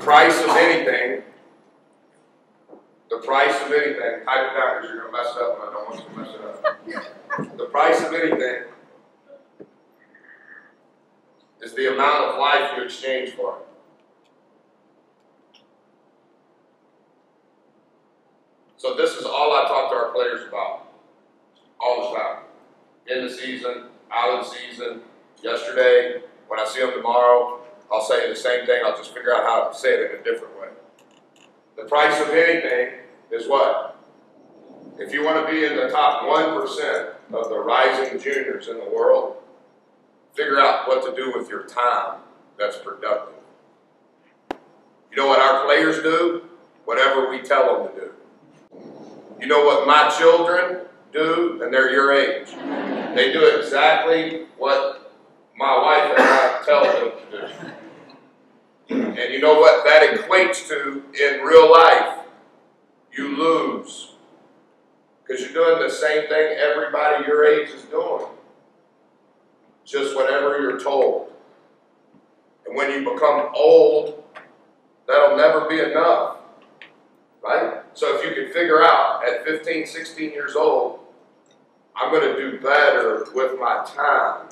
price of anything, the price of anything, type it down because you're going to mess it up and I don't want you to mess it up. The price of anything is the amount of life you exchange for it. So this is all I talk to our players about, all the time. In the season, out of the season, yesterday, when I see them tomorrow, I'll say the same thing, I'll just figure out how to say it in a different way. The price of anything is what? If you want to be in the top 1% of the rising juniors in the world, figure out what to do with your time that's productive. You know what our players do? Whatever we tell them to do. You know what my children do, and they're your age? They do exactly what my wife and I tell them to do. You know what that equates to in real life? You lose. Because you're doing the same thing everybody your age is doing. Just whatever you're told. And when you become old, that'll never be enough. Right? So if you can figure out at 15, 16 years old, I'm going to do better with my time,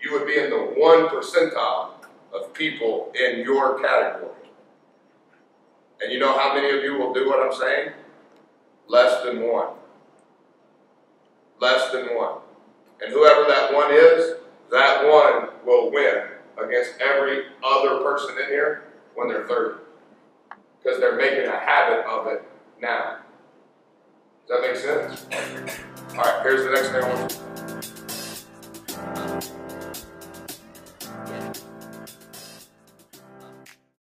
you would be in the one percentile people in your category. And you know how many of you will do what I'm saying? Less than one. Less than one. And whoever that one is, that one will win against every other person in here when they're 30 because they're making a habit of it now. Does that make sense? All right, here's the next thing I want you